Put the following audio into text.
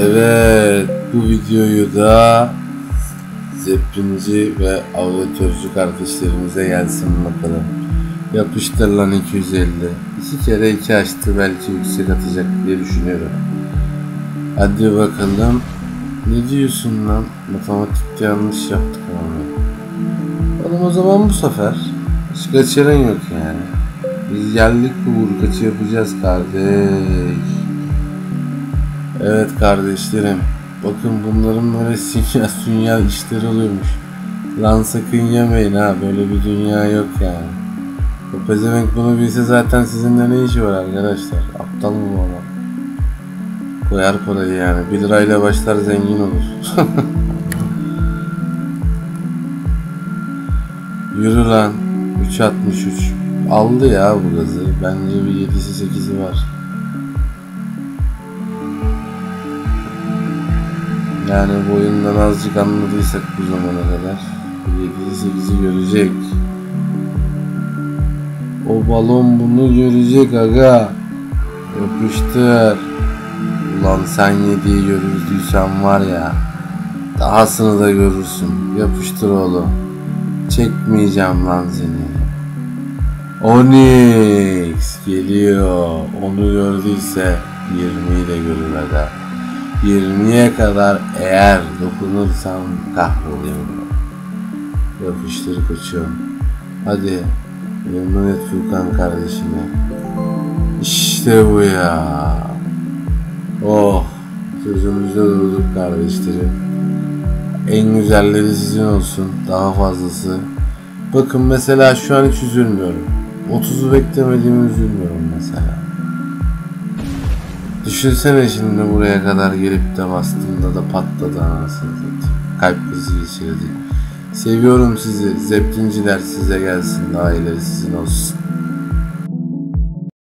Evet, bu videoyu da Zeppinci ve aviatörcü kardeşlerimize gelsin bakalım. Yapıştır lan 250. İki kere iki açtı belki yüksek atacak diye düşünüyorum. Hadi bakalım. Ne diyorsun lan? Matematikte yanlış yaptık ama. Oğlum o zaman bu sefer hiç kaçıran yok yani. Biz geldik bu vurkaçı yapacağız kardeş. Evet kardeşlerim. Bakın bunların böyle sinyal sinyal işleri oluyormuş. Lan sakın yemeyin ha. Böyle bir dünya yok yani. O pezevenk bunu bilse zaten sizinle ne işi var arkadaşlar? Aptal mı bu adam? Koyar parayı yani. 1 lirayla başlar zengin olur. Yürü lan. 3.63. Aldı ya bu gazı. Bence bir 7'si 8'i var. Yani bu oyundan azıcık anladıysak bu zamana kadar 7'si 8'i görecek. O balon bunu görecek aga. Yapıştır. Ulan sen yediği görürdüysen var ya. Dahasını da görürsün. Yapıştır oğlum. Çekmeyeceğim lan seni. Onyx geliyor. Onu gördüyse 20'yi de görür aga. 20'ye kadar eğer dokunursam kahroluyorum. Yapıştır koçum. Hadi. Memnun et Furkan kardeşime. İşte bu ya. Oh. Sözümüzde durduk kardeşlerim. En güzelleri sizin olsun. Daha fazlası. Bakın mesela şu an hiç üzülmüyorum. 30'u beklemediğimi üzülmüyorum mesela. Düşünsene şimdi buraya kadar gelip de bastığında da patladı anasını. Kalp krizi geçirdi. Seviyorum sizi. Zeptinciler size gelsin. Daha ileri sizin olsun.